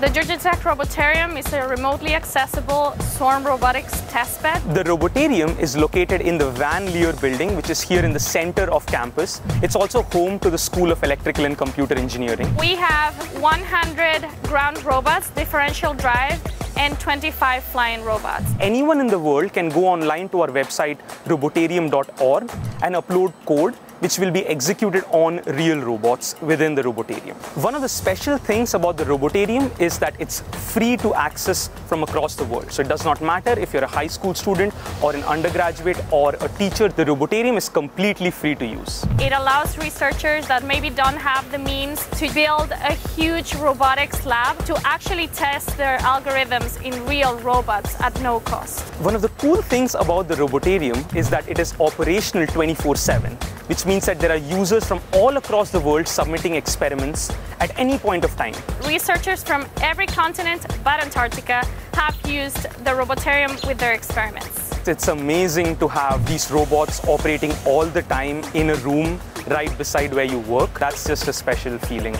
The Georgia Tech Robotarium is a remotely accessible swarm robotics testbed. The Robotarium is located in the Van Leer building, which is here in the center of campus. It's also home to the School of Electrical and Computer Engineering. We have 100 ground robots, differential drive, and 25 flying robots. Anyone in the world can go online to our website robotarium.org and upload code which will be executed on real robots within the Robotarium. One of the special things about the Robotarium is that it's free to access from across the world. So it does not matter if you're a high school student or an undergraduate or a teacher, the Robotarium is completely free to use. It allows researchers that maybe don't have the means to build a huge robotics lab to actually test their algorithms in real robots at no cost. One of the cool things about the Robotarium is that it is operational 24-7 which means that there are users from all across the world submitting experiments at any point of time. Researchers from every continent but Antarctica have used the Robotarium with their experiments. It's amazing to have these robots operating all the time in a room right beside where you work. That's just a special feeling.